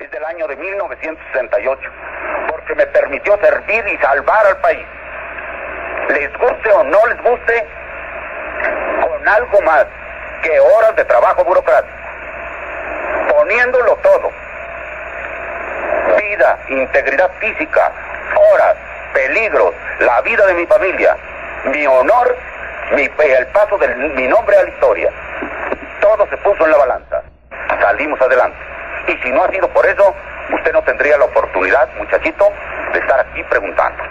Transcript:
es del año de 1968, porque me permitió servir y salvar al país. Les guste o no les guste, con algo más que horas de trabajo burocrático, poniéndolo todo. Vida, integridad física, horas, peligros, la vida de mi familia, mi honor, mi, el paso de mi nombre a la historia. Todo se puso en la balanza. Salimos adelante. Y si no ha sido por eso, usted no tendría la oportunidad, muchachito, de estar aquí preguntando.